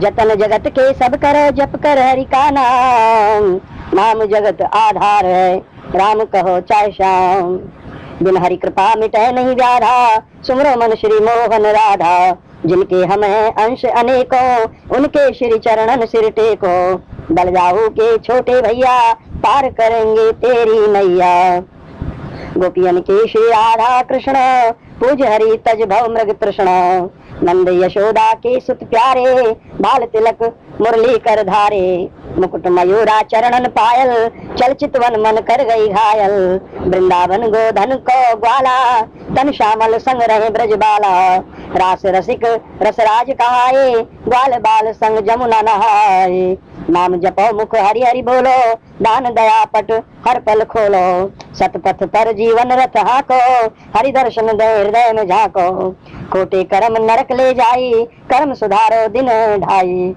जतन जगत के सब करो, जप कर हरि का नाम। नाम जगत आधार है, राम कहो चाहे श्याम। बिन हरि कृपा मिटे नहीं व्याधा, सुमरो मन श्री मोहन राधा। जिनके हम हैं अंश अनेकों, उनके श्री चरणन सिर टेको। बल जाऊ के छोटे भैया, पार करेंगे तेरी नैया गोपियन के श्री राधा कृष्ण पूज हरि तज भव मृग तृष्ण। नंद यशोदा के सुत प्यारे, बाल तिलक मुरली कर धारे। मुकुट मयूरा चरणन पायल, चलचित वन मन कर गई घायल। वृंदावन गोधन को ग्वाला, तन श्यामल संग रहे ब्रज बाला। रास रसिक रसराज कहाए, ग्वाल बाल संग जमुना नहाए। नाम जपो, मुख हरि हरि बोलो, दान दया पट हर पल खोलो। सतपथ पर जीवन रथ हाको, हरि दर्शन हृदय में झाको। खोटे कर्म नरक ले जाई, कर्म सुधारो दिन ढाई।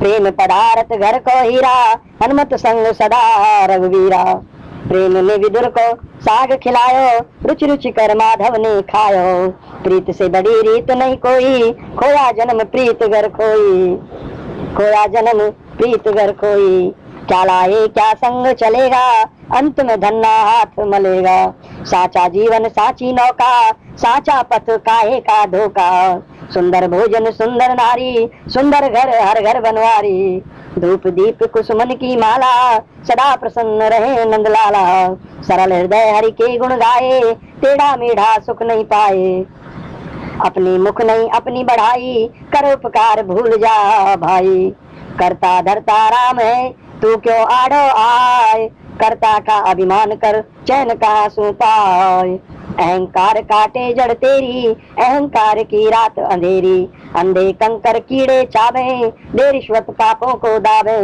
प्रेम पदार्थ घर को हीरा, हनुमत संग सदा रघुवीरा। प्रेम ने विदुर को साग खिलायो, रुचि रुचि कर माधव ने खायो। प्रीत से बड़ी रीत नहीं कोई, खोया जन्म प्रीत घर खोई। खोया जन्म प्रीत घर खोई क्या लाए, क्या संग चलेगा? अंत में धन्ना हाथ मलेगा। साचा जीवन, साची नौका, साचा पथ काहे का धोखा? सुंदर भोजन, सुंदर नारी, सुंदर घर, हर घर बनवारी। धूप दीप कुसुमन की माला, सदा प्रसन्न रहे नंदलाला सरल हृदय हरि के गुण गाए, टेढ़ा मेढ़ा सुख नहीं पाए। अपनी मुख नहीं, अपनी बढ़ाई कर उपकार भूल जा भाई। करता धरता राम है, तू क्यों आड़ो आए? करता का अभिमान कर, चैन का सू पाए। अहंकार काटे जड़ तेरी, अहंकार की रात अंधेरी। अंधे कंकर कीड़े चावे दे रिश्वत पापों को दावे।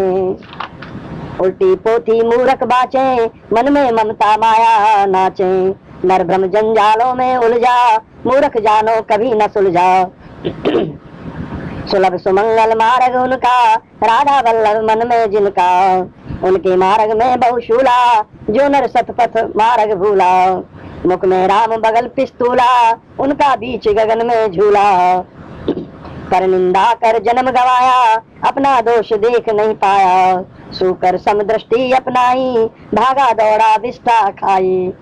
उल्टी पोथी मूरख बाचे, मन में ममता माया नाचे। नर भ्रम जंजालों में उलझा, मूर्ख जानो कभी न सुलझा। सुलभ सुमंगल मार्ग उनका, राधा वल्लभ मन में जिनका। उनके मार्ग में बहुशूला, जो नर सतपथ मार्ग भूला। मुख में राम बगल पिस्तूला, उनका बीच गगन में झूला। पर निंदा कर जन्म गवाया, अपना दोष देख नहीं पाया। सुकर समदृष्टि अपनाई, भागा दौड़ा विष्ठा खाई।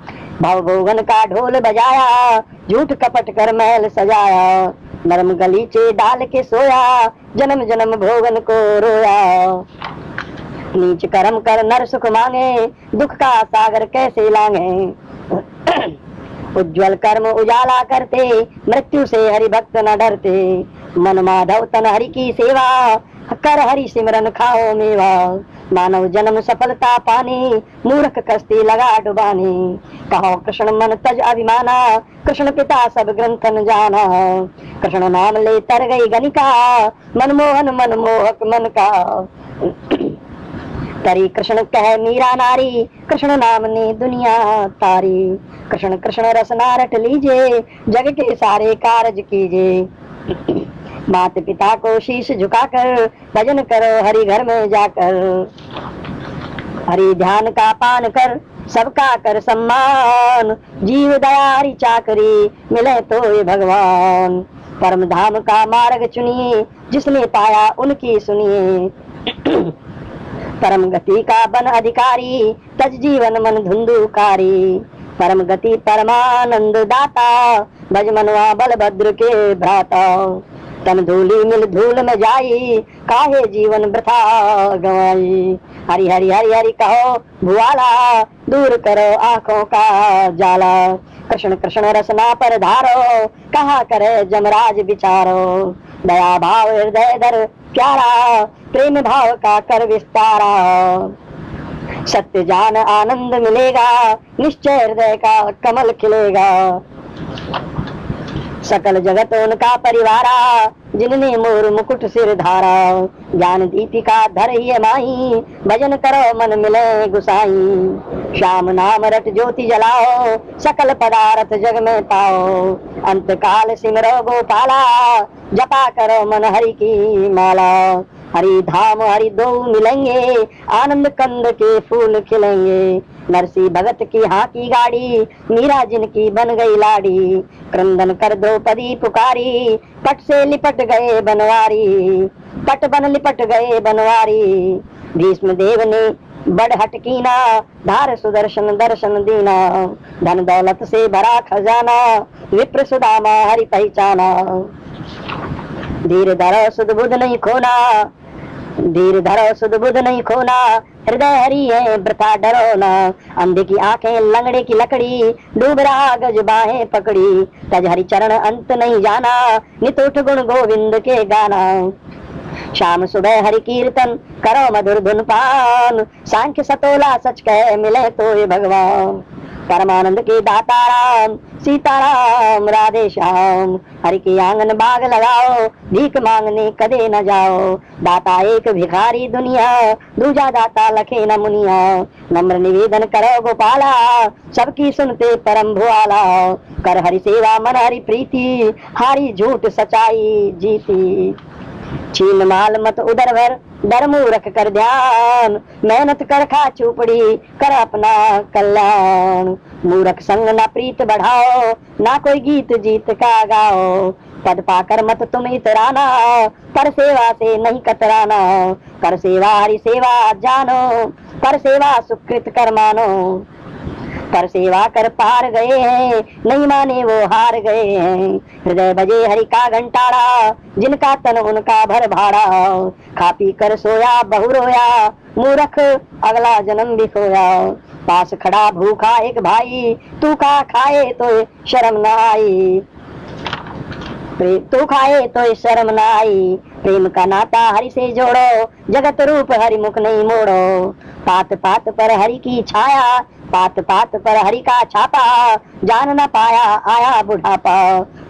भव भोगन का ढोल बजाया झूठ कपट कर महल सजाया, नरम गलीचे डाल के सोया, जन्म जन्म भोगन को रोया। नीच कर्म कर नर सुख मांगे, दुख का सागर कैसे लांगे उज्जवल कर्म उजाला करते, मृत्यु से हरि भक्त न डरते। मन माधव तन हरि की सेवा कर हरि सिमरन खाओ मेवा। मानव जन्म सफलता पाने, मूर्ख कस्ती लगा डुबाने। कहो, कृष्ण मन तज अभिमाना, कृष्ण पिता सब ग्रंथन जाना। कृष्ण नाम ले तर गई गनिका मनमोहन मनमोहक मन का तरी कृष्ण कह, मीरा नारी, कृष्ण नाम ने दुनिया तारी। कृष्ण कृष्ण रसना रट लीजे, जग के सारे कारज कीजिए माता पिता को शीश झुकाकर भजन करो हरि घर में जाकर। हरि ध्यान का पान कर, सबका कर सम्मान। जीव दया हरि चाकरी मिले तो ये भगवान। परम धाम का मार्ग चुनिए, जिसने पाया उनकी सुनिए। परम गति का बन अधिकारी, तज जीवन मन धुंधुकारी। परम गति परमानंद दाता, भज मनवा बलभद्र के भ्राता। तन धूली मिल धूल में जाई, काहे जीवन वृथा गवाई? हरी हरी हरी हरी कहो भुआला दूर करो आँखों का जाला। कृष्ण कृष्ण रसना पर धारो, कहा करे जमराज विचारो दया भाव हृदय दर प्यारा, प्रेम भाव का कर विस्तारा। सत्य जान आनंद मिलेगा, निश्चय हृदय का कमल खिलेगा। सकल जगत उनका परिवारा। जिनने मोर मुकुट सिर धारा ज्ञान दीपिका धर ही माही, भजन करो मन मिले गुसाई। श्याम नाम रट ज्योति जलाओ, सकल पदार्थ जग में पाओ। अंत काल सिमरो गोपाला, जपा करो मन हरि की माला। हरि धाम, हरि दो मिलेंगे, आनंद कंद के फूल खिलेंगे। नरसी भगत की हाँ की गाड़ी, मीरा जिनकी बन गई लाड़ी। क्रंदन कर द्रौपदी पुकारी पट से लिपट गए बनवारी, पट बन लिपट गए बनवारी। भीष्म देव ने बड़ हटकीना, धार सुदर्शन दर्शन दीना। धन दौलत से भरा खजाना, विप्र सुदामा हरि पहचाना। धीर धरो सुध बुध नहीं खोना, धीर धरो सुध बुध नहीं खोना। हृदय हरी है ब्रता डरो ना। अंधे की आँखें लंगड़े की लकड़ी, डूब रहा गज बाहें पकड़ी। तज हरि चरण अंत नहीं जाना नितुठ गुण गोविंद के गाना। शाम सुबह हरि कीर्तन करो मधुर धुन पान, सांख्य सतोला सच कह मिले तो ये भगवान। परमानंद के दाता राम, सीताराम, राधे श्याम। हरि के आँगन बाग लगाओ, भीख मांगने कदे न जाओ। दाता एक भिखारी दुनिया, दूजा दाता लखे न मुनिया। नम्र निवेदन करो गोपाला, सबकी सुनते परम भुआला। कर हरि सेवा, मन हरि प्रीति, हारी झूठ सच्चाई जीती। छीन माल मत उधर भर, डर मुँह रख कर ध्यान। मेहनत कर खा चुपड़ी, कर अपना कल्याण। मूर्ख संग ना प्रीत बढ़ाओ, ना कोई गीत जीत का गाओ। पद पाकर मत तुम इतराना कर सेवा से नहीं कतराना। कर सेवा हरि सेवा जानो कर सेवा सुकृत कर मानो। पर सेवा कर पार गए हैं, नहीं माने वो हार गए हैं। हृदय बजे हरि का घंटाड़ा जिनका तन उनका भर भाड़ा। खा पी कर सोया, बहु रोया, मूर्ख अगला जन्म भी सोया पास खड़ा भूखा एक भाई, तू का खाए तो शर्म न आई। तू खाए तो शर्म न आई। प्रेम का नाता हरि से जोड़ो, जगत रूप हरि मुख नहीं मोड़ो। पात पात पर हरि की छाया पात पात पर हरि का छापा, जान न पाया, आया बुढ़ापा।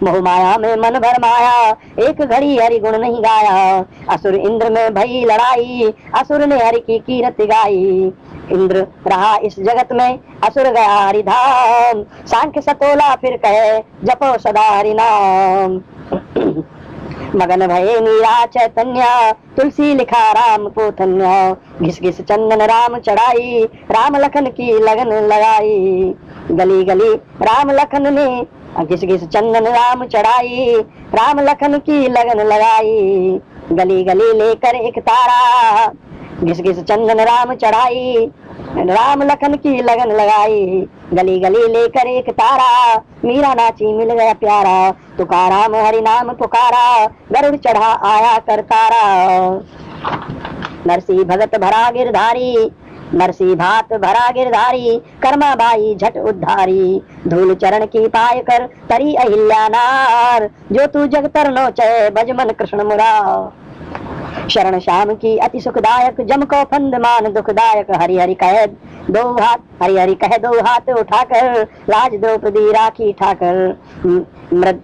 मोह माया में मन भर माया, एक घड़ी हरि गुण नहीं गाया। असुर इंद्र में भई लड़ाई, असुर ने हरि की कीरत गाई। इंद्र रहा इस जगत में, असुर गया हरिधाम सांख्य सतोला फिर कहे, जपो सदा हरि नाम। मगन भये मीरा चैतन्य, तुलसी लिखा राम को धन्य घिस घिस चंदन राम चढ़ाई, राम लखन की लगन लगाई। गली गली राम लखन ने घिस घिस चंदन राम चढ़ाई, राम लखन की लगन लगाई। गली गली लेकर एक तारा घिस घिस चंदन राम चढ़ाई, राम लखन की लगन लगाई, गली गली लेकर एक तारा, मीरा नाची मिल गया प्यारा, तुकाराम हरि नाम पुकारा, गरुड़ चढ़ा आया कर तारा नरसी भगत भरा गिरधारी, नरसी भात भरा गिरधारी, कर्मा बाई झट उद्धारी, धूल चरण की पाय कर तरी अहिल्या नार जो तू जग तर नो चय बजमन कृष्ण मुरा शरण श्याम की अति सुखदायक, जम को फंद मान दुखदायक हरि हरि कह दो हाथ हरि हरि कह दो हाथ उठाकर, लाज द्रौपदी राखी ठाकर। मृत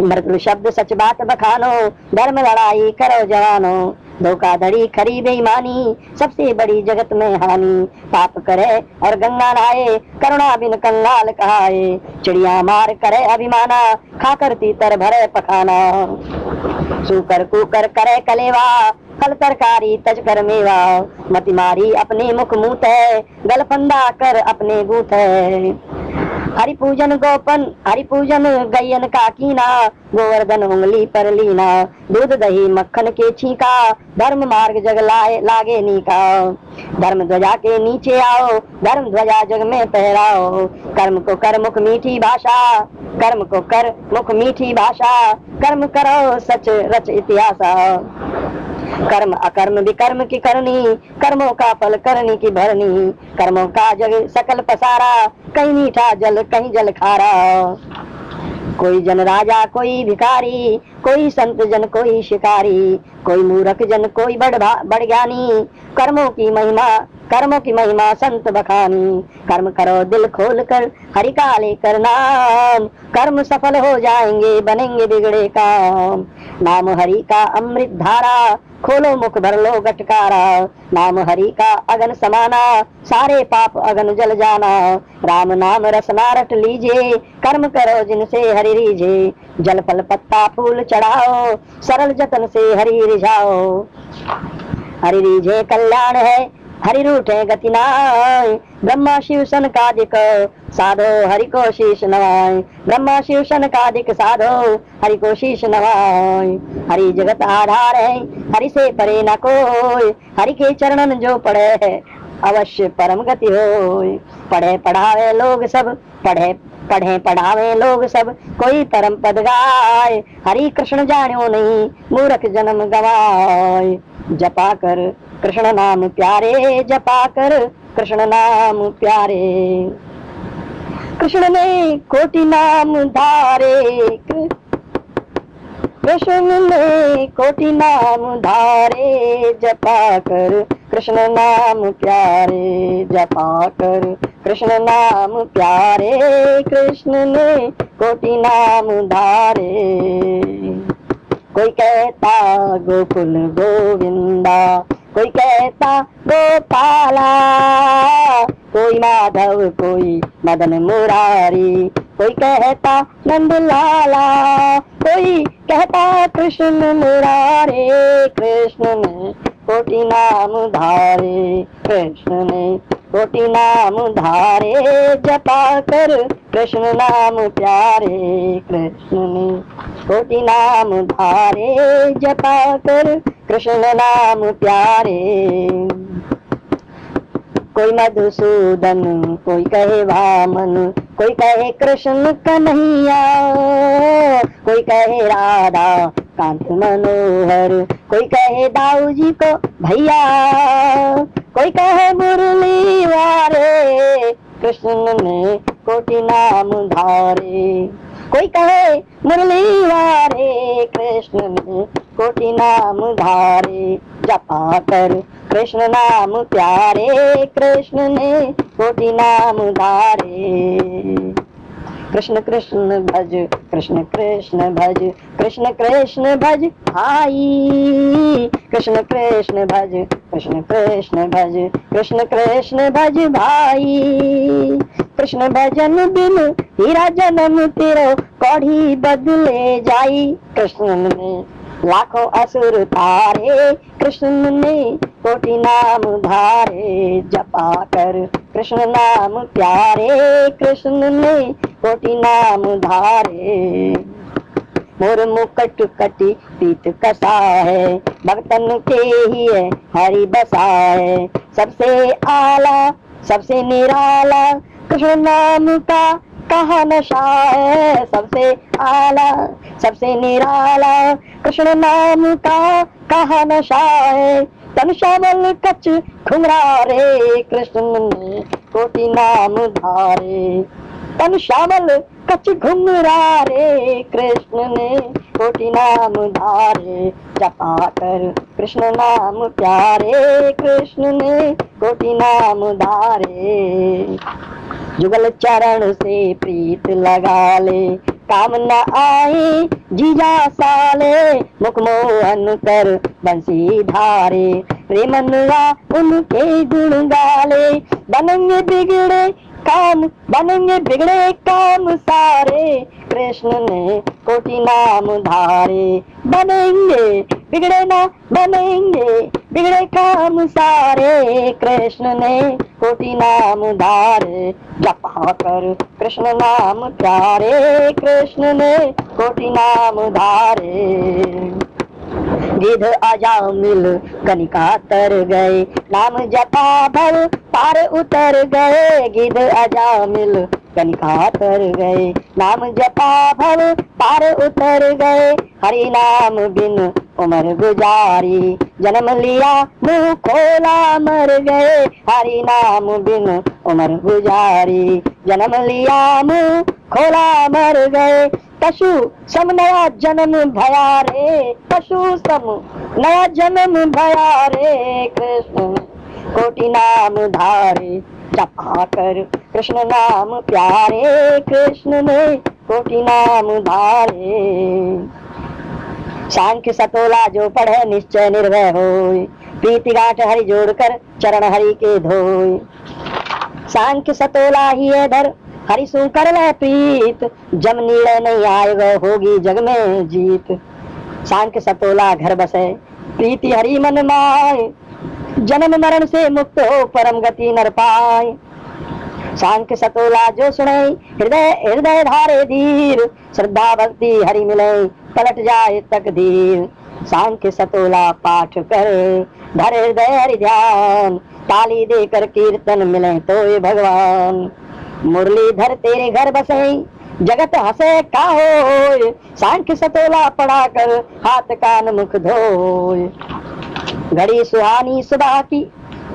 मृत शब्द सच बात बखानो, धर्म लड़ाई करो जवानो। धोखाधड़ी खरी बेईमानी, सबसे बड़ी जगत में हानि। पाप करे और गंगा नहाए, करुणा बिन कंगाल कहाए। चिड़िया मार करे अभिमाना, खाकर तीतर भरे पखाना। सुकर कुकर करे कलेवा, फल तरकारी तज कर मेवा। मति मारी अपने मुख मुँह है गलफंदा कर अपने गूथ है हरि पूजन गोपन हरि पूजन गयन का कीना गोवर्धन उंगली पर लीना, दूध दही मक्खन के छीका, धर्म मार्ग जग लाए, लागे नीका। धर्म ध्वजा के नीचे आओ, धर्म ध्वजा जग में पहराओ कर्म को कर मुख मीठी भाषा, कर्म को कर मुख मीठी भाषा, कर्म करो सच रच इतिहास। कर्म अकर्म विकर्म की करनी, कर्मों का फल करनी की भरनी, कर्मों का जग सकल पसारा, कहीं मीठा जल, कहीं जल खारा। कोई जन राजा, कोई भिखारी, कोई संत जन, कोई शिकारी, कोई मूरख जन, कोई बड़ बड़ ज्ञानी, कर्मों की महिमा कर्मों की महिमा संत बखानी। कर्म करो दिल खोल कर हरि का लेकर नाम। कर्म सफल हो जाएँगे, बनेंगे बिगड़े काम। नाम हरि का अमृत धारा, खोलो मुख भर लो गटकारा। नाम हरि का अगन समाना, सारे पाप अगन जल जाना। राम नाम रसना रट लीजिए, कर्म करो जिनसे हरि रीझे। जल फल पत्ता फूल चढ़ाओ, सरल जतन से हरि रिझाओ। हरि रीझे कल्याण है हरि रूठे गति नाय ब्रह्मा, शिव, सन का दिक साधो, हरि को शीश नवाय ब्रह्मा, शिव, सन का दिक साधो, हरि को शीश नवाय हरि जगत आधार है हरि से परे न कोई। हरि के चरणन जो पड़े है, अवश्य परम गति हो पढ़े, पढ़ावे लोग सब, पढ़े पढ़े पढ़ावे लोग सब, कोई परम पद गाय हरि कृष्ण जानो नहीं, मूर्ख जन्म गवाय जपा कर कृष्ण नाम प्यारे, जपा कर कृष्ण नाम प्यारे। कृष्ण ने कोटि नाम धारे। कृष्ण ने कोटि नाम धारे, जपा कर कृष्ण नाम प्यारे, जपा कर। कृष्ण नाम प्यारे, कृष्ण ने कोटि नाम धारे। कोई कहता, गोकुल गोविंदा। कोई कहता, गोपाला। कोई माधव, कोई मदन मुरारी। कोई कहता नंद लाला कोई कहता, कृष्ण मुरारे। कृष्ण ने कोटि नाम धारे, कृष्ण ने कोटि नाम धारे, जपा कर कृष्ण नाम प्यारे, कृष्ण ने कोटि नाम धारे, जपा कर कृष्ण नाम प्यारे। कोई मधुसूदन, कोई कहे वामन, कोई कहे कृष्ण कन्हैया, कोई कहे राधा कांत मनोहर। कोई कहे दाऊ जी को, भैया, कोई कहे मुरली वारे कृष्ण ने कोटि नाम धारे कोई कहे मुरली वारे कृष्ण ने कोटि नाम धारे जपा कर कृष्ण नाम प्यारे, कृष्ण ने कोटि नाम धारे कृष्ण कृष्ण भज, कृष्ण कृष्ण भज, कृष्ण कृष्ण भज भाई कृष्ण कृष्ण भज, कृष्ण कृष्ण भज, कृष्ण कृष्ण भज भाई। कृष्ण भजन बिन हीरा जन्म तेरो कौड़ी बदले जाई। कृष्ण ने लाखों असुर तारे, कृष्ण ने कोटि नाम धारे, जपा कर कृष्ण नाम प्यारे। कृष्ण ने कोटि नाम धारे। मोर मुकट कटी पीत कसा है भक्तन के ही है, हरि बसा है। सबसे आला, सबसे निराला, कृष्ण नाम का कहा नशा है? सबसे आला, सबसे निराला, कृष्ण नाम का कहा नशा है? तन श्यामल कच घुमरा रे कृष्ण ने कोटि नाम धारे। तन श्यामल कच घुमरा रे कृष्ण ने कोटि नाम धारे। जपा कर कृष्ण नाम प्यारे, कृष्ण ने कोटि नाम धारे। जुगल चरण से प्रीत लगा ले काम न आए जीजा साले, मुखमोहन कर बंसी धारे। रे मनवा उनके गुण गाले, बनेंगे बिगड़े काम, बनेंगे बिगड़े काम सारे। कृष्ण ने कोटि नाम धारे। बनेंगे, बिगड़े ना, बनेंगे, बिगड़े काम सारे। कृष्ण ने कोटि नाम धारे, जपा कर कृष्ण नाम प्यारे। कृष्ण ने कोटि नाम धारे। गिध आजा मिल, कनिका तर गए। नाम जपा भव, पार उतर गए, गिध आजा मिल, कनिका तर गए। नाम जपा भव, पार उतर गए, हरि नाम बिन उमर गुजारी। जन्म लिया, मुँह खोला, मर गए, हरि नाम बिन उमर गुजारी। जन्म लिया, मुँह खोला, मर गए पशु सम नया जन्म भया रे, पशु सम नया जन्म भया रे, कृष्ण कोटि नाम धारे जपा कर कृष्ण नाम प्यारे, कृष्ण ने कोटि नाम धारे। सांख्य सतोला जो पढ़े, निश्चय निर्भय हो प्रीति गांठ हरि जोड़कर चरण हरि के धोए। सांख्य सतोला ही है धर हरि सु कर ले प्रीत, जम नीड़े नहीं आए वह होगी जग में जीत। सांख्य सतोला घर बसे, प्रीति हरि मन माए, जन्म मरण से मुक्त हो परम गति नर पाए। सांख्य सतोला जो सुने, हृदय हृदय धारे धीर, श्रद्धा भक्ति हरि मिले, पलट जाए तक धीर। सांख्य सतोला पाठ कर, धर हृदय हरि ध्यान, ताली देकर कीर्तन मिले तो ये भगवान। मुरलीधर तेरे घर बसे। जगत हसे का हो सांख्य सतोला पड़ा कर हाथ कान मुख धो घड़ी सुहानी सुबह की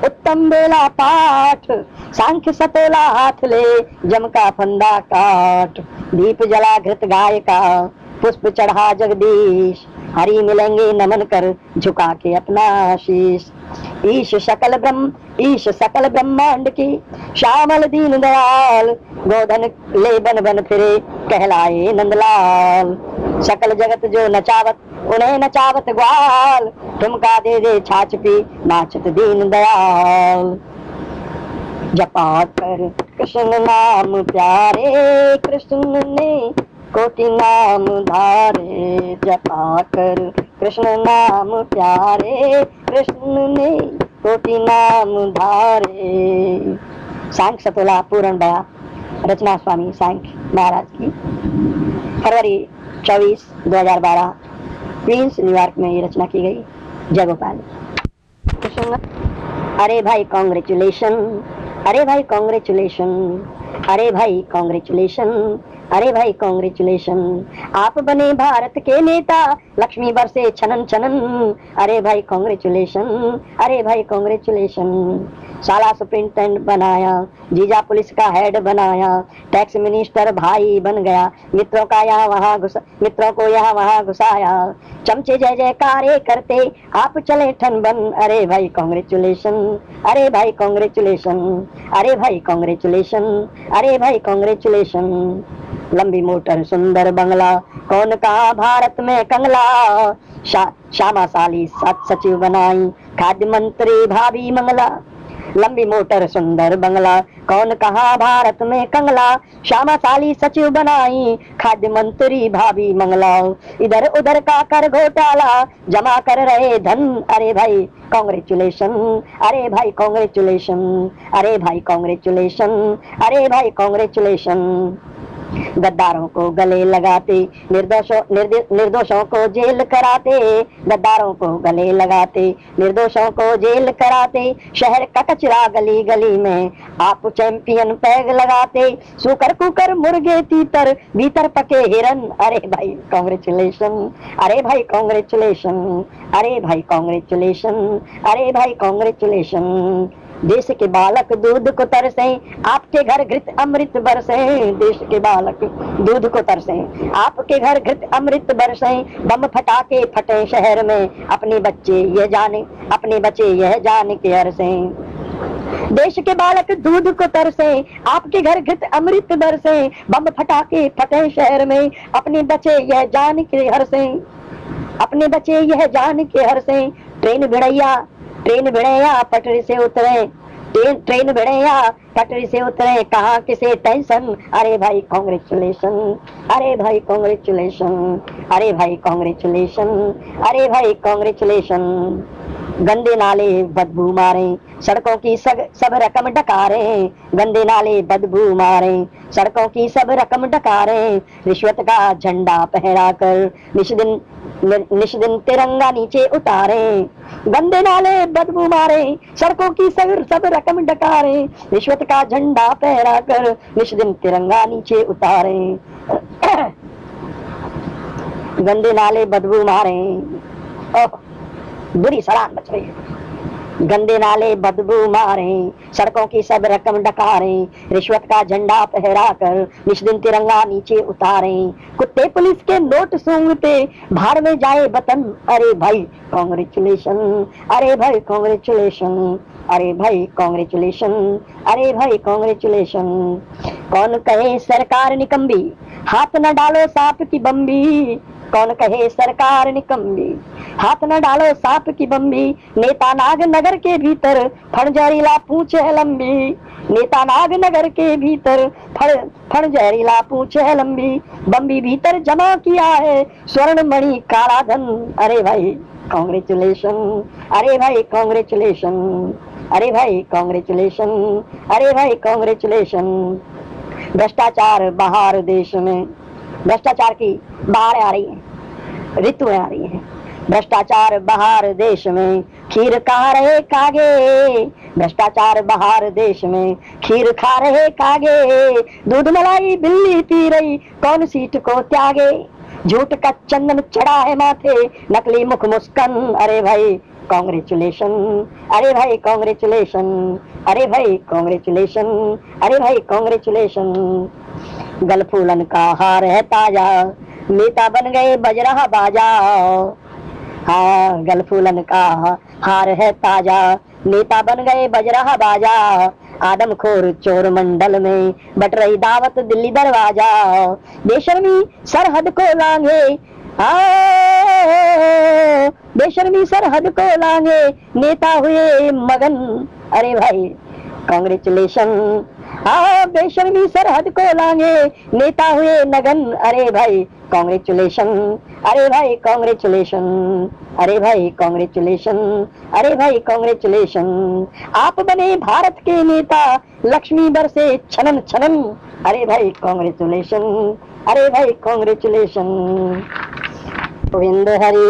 उत्तम बेला पाठ। सांख्य सतोला हाथ ले जम का फंदा काट। दीप जला घृत गाय का पुष्प चढ़ा जगदीश। हरी मिलेंगे नमन कर झुका के अपना आशीष ईश सकल ब्रह्म, ईश सकल ब्रह्मांड की श्यामल दीन दयाल, गोधन ले बन बन फिरे, कहलाए नंदलाल। सकल जगत जो नचावत, उन्हें नचावत ग्वाल, ठुमका दे दे छाछ पी नाचत दीन दयाल। जपा कर कृष्ण नाम प्यारे, कृष्ण ने कोटि नाम धारे। जपा कर कृष्ण नाम प्यारे कृष्ण ने कोटि नाम धारे। सांख सतोला पूर्ण बया रचना स्वामी सांख महाराज की। फरवरी 24 2012 क्वींस न्यूयॉर्क में ये रचना की गई जय गोपाल अरे भाई कॉन्ग्रेचुलेशन अरे भाई कॉन्ग्रेचुलेशन अरे भाई कॉन्ग्रेचुलेशन अरे भाई कॉन्ग्रेचुलेशन आप बने भारत के नेता, लक्ष्मी बरसे छनन छनन। अरे भाई कॉन्ग्रेचुलेशन अरे भाई कॉन्ग्रेचुलेशन साला सुप्रिंटेंडेंट बनाया, जीजा पुलिस का हेड बनाया टैक्स मिनिस्टर भाई बन गया। मित्रों का यहाँ वहाँ घुसा, मित्रों को यहाँ वहाँ घुसाया। चमचे जय जयकारे करते, आप चले ठन बन। अरे भाई कॉन्ग्रेचुलेशन अरे भाई कॉन्ग्रेचुलेशन अरे भाई कॉन्ग्रेचुलेशन अरे भाई कॉन्ग्रेचुलेशन लंबी मोटर सुंदर बंगला। कौन कहा भारत में कंगला? शा, श्यामा साली सचिव बनाई खाद्य मंत्री भाभी मंगला। लंबी मोटर सुंदर बंगला कौन कहा भारत में कंगला? श्यामा साली सचिव बनाई खाद्य मंत्री भाभी मंगला। इधर उधर का कर घोटाला जमा कर रहे धन अरे भाई कांग्रेचुलेशन अरे भाई कांग्रेचुलेशन अरे भाई कांग्रेचुलेशन अरे भाई कांग्रेचुलेशन गद्दारों को गले लगाते, निर्दोषों निर्दोषों को जेल कराते, गद्दारों को गले लगाते, निर्दोषों को जेल कराते, शहर का कचरा गली गली में आप चैंपियन पैग लगाते, सुकर कुकर मुर्गे तीतर, भीतर पके हिरन। अरे भाई कांग्रेचुलेशन अरे भाई कांग्रेचुलेशन अरे भाई कांग्रेचुलेशन अरे भाई कांग्रेचुलेशन देश के बालक दूध को तरसे, आपके घर घृत अमृत बरसे, देश के बालक दूध को तरसे, आपके घर घृत अमृत बरसे, बम फटाके फटे शहर में, अपने बच्चे यह जाने, अपने बच्चे यह जाने के अरसे। देश के बालक दूध को तरसे, आपके घर घृत अमृत बरसे, बम फटाके फटे शहर में, अपने बच्चे यह जान के हर से अपने बच्चे यह जान के हर से ट्रेन भिड़ैया ट्रेन भिड़ैया, पटरी से उतरे। ट्रेन ट्रेन भिड़ैया, पटरी से उतरे। कहा, किसे टेंशन? अरे भाई कांग्रेचुलेशन अरे भाई कांग्रेचुलेशन अरे भाई कांग्रेचुलेशन अरे भाई कांग्रेचुलेशन गंदे नाले बदबू मारे। सड़कों की सब सब रकम डकारे। गंदे नाले बदबू मारे। सड़कों की सब रकम डकारे। रिश्वत का झंडा पहरा कर निश दिन तिरंगा नीचे उतारे गंदे नाले बदबू मारे, सड़कों की सर सब रकम डकारे, रिश्वत का झंडा पहरा कर निश दिन तिरंगा नीचे उतारे। गंदे नाले बदबू मारे बुरी सड़ान बच रही है। गंदे नाले बदबू मारे, सड़कों की सब रकम डकारे, रिश्वत का झंडा फहरा कर निष्दिन तिरंगा नीचे उतारे। कुत्ते पुलिस के नोट सूंघते भाड़ में जाए बतन अरे भाई कांग्रेचुलेशन अरे भाई कांग्रेचुलेशन अरे भाई कांग्रेचुलेशन अरे भाई कांग्रेचुलेशन कौन कहे सरकार निकम्बी, हाथ न डालो सांप की बम्बी कौन कहे सरकार निकम्बी हाथ न डालो सांप की बम्बी नेता नाग नगर के भीतर फण जहरीला पूछ है लंबी नेता नाग नगर के भीतर फण फण जहरीला पूछ है लंबी बम्बी भीतर जमा किया है स्वर्ण मणि काला धन अरे भाई कांग्रेचुलेशन अरे भाई कांग्रेचुलेशन अरे भाई कांग्रेचुलेशन अरे भाई कांग्रेचुलेशन भ्रष्टाचार बाहर देश में। भ्रष्टाचार की बाहर आ रही है ऋतु आ रही है। भ्रष्टाचार बाहर देश में, खीर खा रहे कागे। भ्रष्टाचार बाहर देश में, खीर खा रहे कागे। दूध मलाई बिल्ली पी रही, कौन सीट को त्यागे? झूठ का चंदन चढ़ा है माथे, नकली मुख मुस्कन। अरे भाई कांग्रेचुलेशन अरे भाई कांग्रेचुलेशन अरे भाई कांग्रेचुलेशन अरे भाई कांग्रेचुलेशन गलफूलन का हार है ताज़ा। नेता बन गए बजरा बाजा। हाँ गलफूलन का हार है ताज़ा। नेता बन गए बजरा बाजा। आदमखोर चोर मंडल में बट रही दावत दिल्ली दरवाज़ा। बेशर्मी सरहद को लांगे बेशर्मी सरहद को लांगे नेता हुए मगन। अरे भाई कांग्रेचुलेशन बेशर्मी सरहद को लांगे नेता हुए नगन, अरे भाई कांग्रेचुलेशन अरे भाई कांग्रेचुलेशन अरे भाई कांग्रेचुलेशन अरे भाई कांग्रेचुलेशन आप बने भारत के नेता, लक्ष्मी बरसे छनन छनन। अरे भाई कांग्रेचुलेशन अरे भाई कांग्रेचुलेशन गोविंद हरे,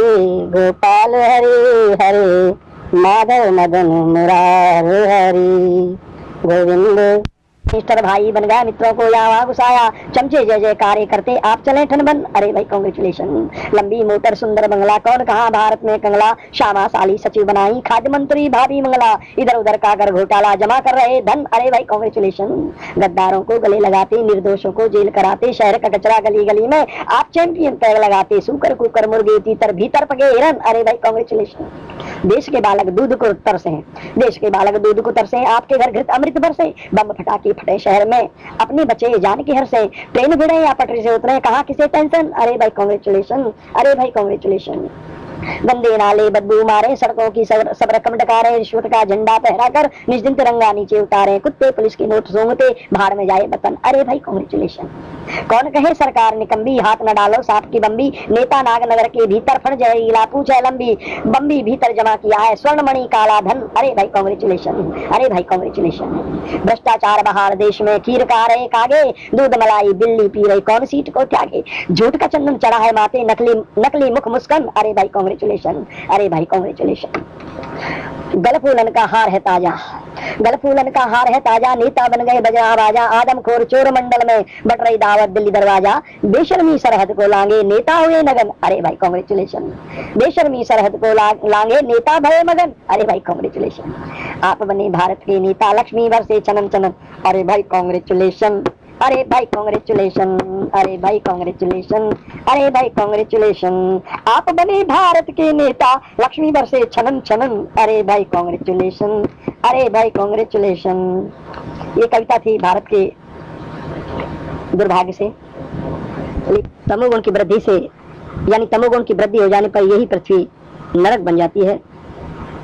गोपाल हरे हरे। माधव मदन मुरार हरि। गोविंद मिस्टर भाई बन गया मित्रों को यहाँ घुसाया चमचे जय जय कार्य करते, आप चले ठन बन अरे भाई कॉन्ग्रेचुलेशन लंबी मोटर सुंदर बंगला, कौन कहा भारत में कंगला? श्यामा साली सचिव बनाई, खाद्य मंत्री भाभी मंगला। इधर उधर का कर घोटाला जमा कर रहे धन। अरे भाई कॉन्ग्रेचुलेशन गद्दारों को गले लगाते, निर्दोषों को जेल कराते, शहर का कचरा गली गली में। आप चैंपियन पैग लगाते, सुकर, कुकर, मुर्गे, तीतर, भीतर पगे हिरन अरे भाई कॉन्ग्रेचुलेशन देश के बालक दूध को तरसे हैं। देश के बालक दूध को तरसे आपके घर घृत अमृत बरसे बम फटाके फटे शहर में। अपने बच्चे जान के हर से ट्रेन भिड़े या पटरी से उतरे। कहा किसे टेंशन? अरे भाई कॉन्ग्रेचुलेशन अरे भाई कॉन्ग्रेचुलेशन गंदे नाले बदबू मारे सड़कों की सब, सब रकम डकारे रिश्वत का झंडा पहरा कर निश्चिन तिरंगा नीचे उतारे कुत्ते पुलिस की नोट सूंघते बाहर में जाए बतन अरे भाई कॉन्ग्रेचुलेशन कौन कहे सरकार निकम्बी हाथ न डालो सांप की बम्बी? नेता नागनगर के भीतर फट जाए इला पूछे लंबी। बम्बी भीतर जमा किया है स्वर्ण मणि काला धन। अरे भाई कॉन्ग्रेचुलेशन अरे भाई कॉन्ग्रेचुलेशन भ्रष्टाचार बाहर देश में खीर का रहे कागे दूध मलाई बिल्ली पी रही कौन सीट को त्यागे? झूठ का चंदन चढ़ा है माते नकली नकली मुख मुस्कन। अरे भाई कांग्रेचुलेशन अरे भाई कांग्रेचुलेशन गलफूलन का हार है ताज़ा। गलफूलन का हार है ताज़ा। नेता बन गए बजरा बाजा आदमखोर चोर मंडल में बट रही दावत दिल्ली दरवाज़ा। बेशर्मी सरहद को लांगे नेता हुए नगन। अरे भाई कांग्रेचुलेशन बेशर्मी सरहद को लांगे नेता भय मगन। अरे भाई कांग्रेचुलेशन आप बने भारत के नेता, लक्ष्मी से चनन चनन। अरे भाई कांग्रेचुलेशन अरे भाई कांग्रेचुलेशन अरे भाई कांग्रेचुलेशन अरे भाई कांग्रेचुलेशन आप बने भारत के नेता, लक्ष्मी बरसे छनन छनन। अरे भाई कांग्रेचुलेशन अरे भाई कांग्रेचुलेशन ये कविता थी भारत के दुर्भाग्य से। तमोगुण की वृद्धि से, यानी तमोगुण की वृद्धि हो जाने पर यही पृथ्वी नरक बन जाती है।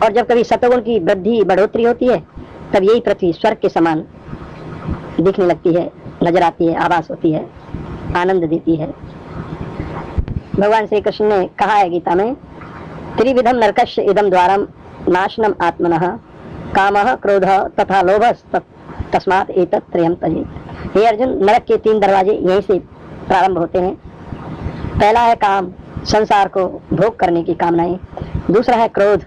और जब कभी सतोगुण की वृद्धि बढ़ोतरी होती है, तब यही पृथ्वी स्वर्ग के समान दिखने लगती है। नज़र आती है आवास होती है, आनंद देती है। भगवान श्री कृष्ण ने कहा है गीता में त्रिविधम नरकश इदम द्वारम नाशनम आत्मन, काम क्रोध तथा लोभ तस्मात एक हे अर्जुन, नरक के तीन दरवाजे यहीं से प्रारंभ होते हैं। पहला है काम, संसार को भोग करने की कामनाएँ। दूसरा है क्रोध,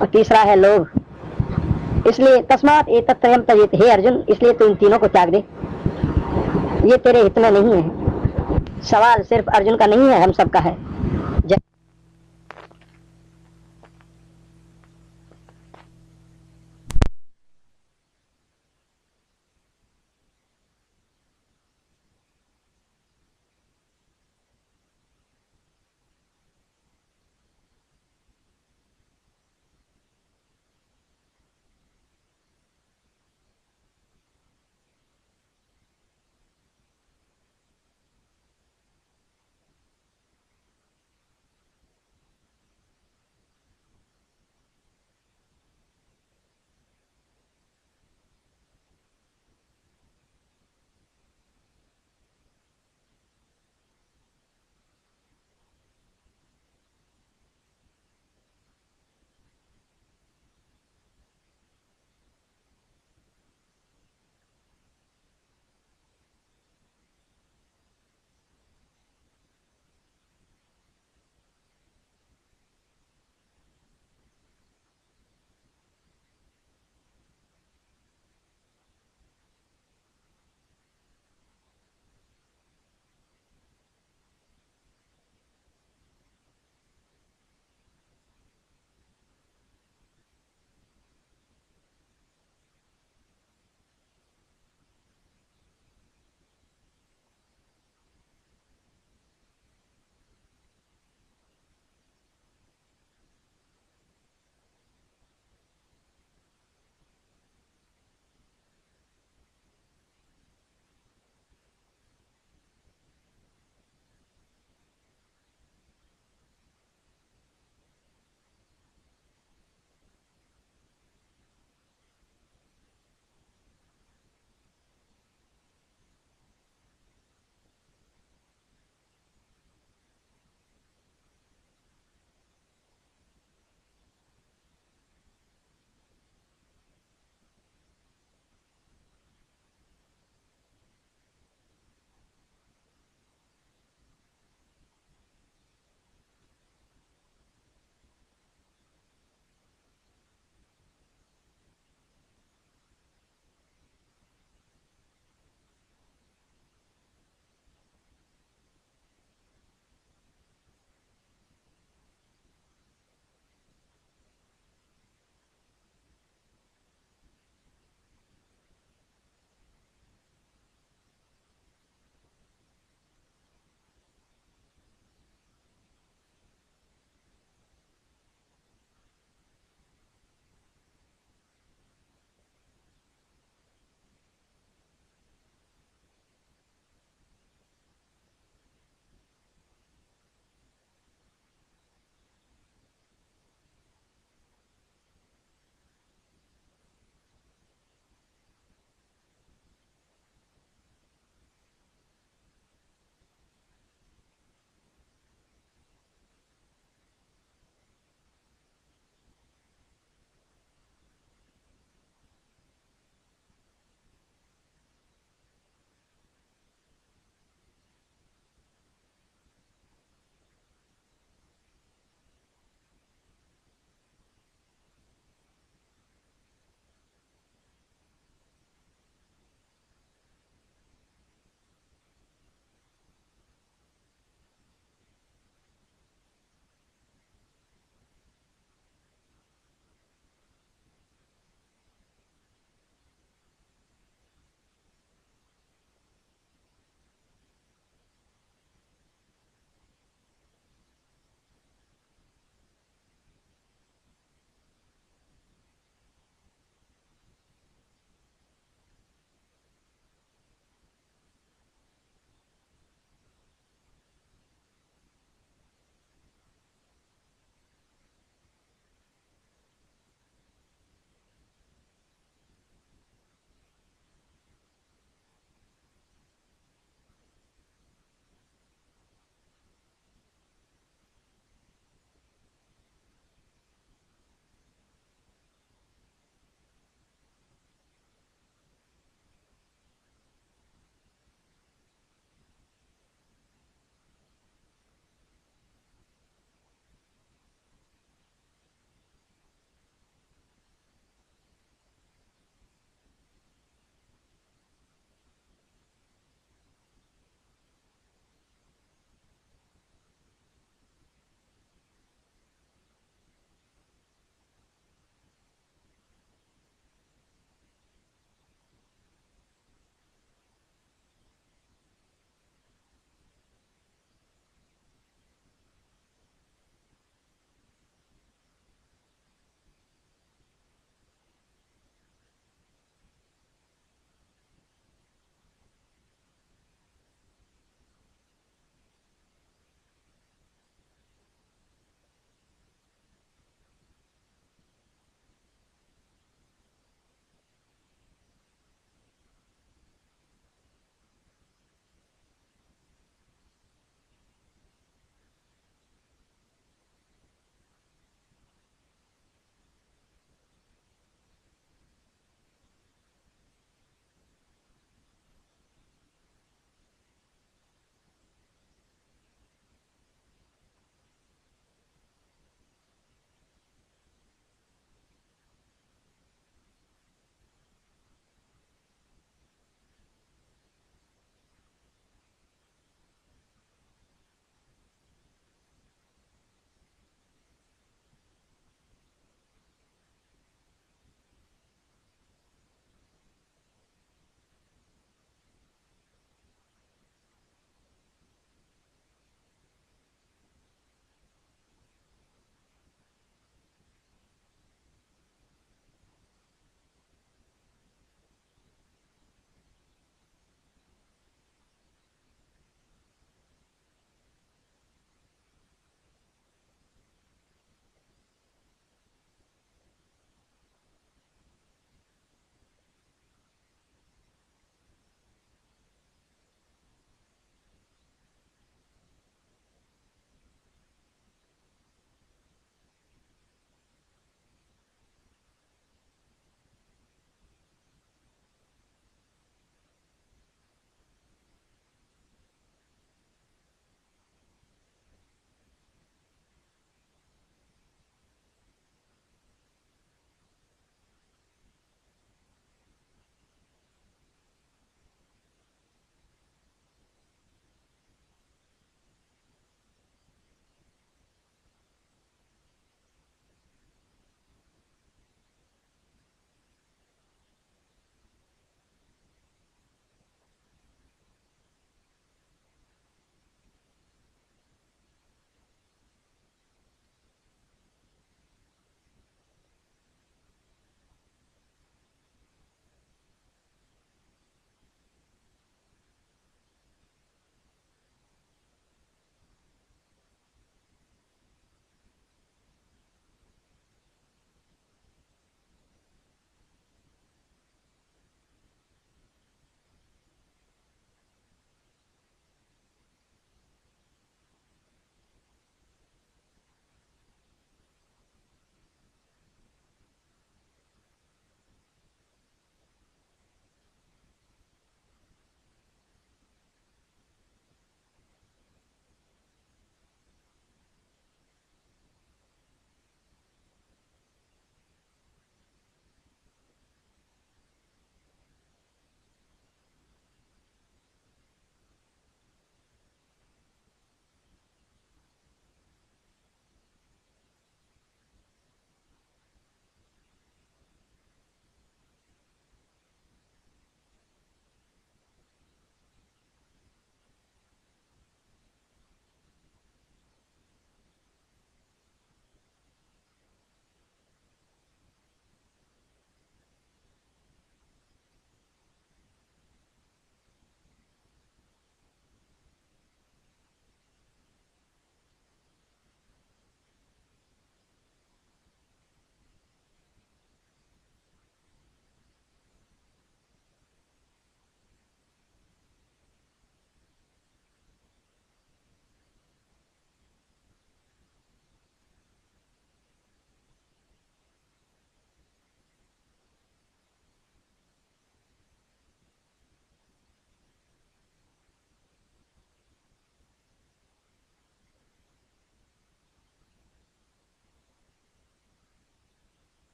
और तीसरा है लोभ। इसलिए तस्मात एक त्रयम तजित। हे अर्जुन, इसलिए तू इन तीनों को त्याग दे। ये तेरे हित में नहीं है। सवाल सिर्फ़ अर्जुन का नहीं है, हम सबका है।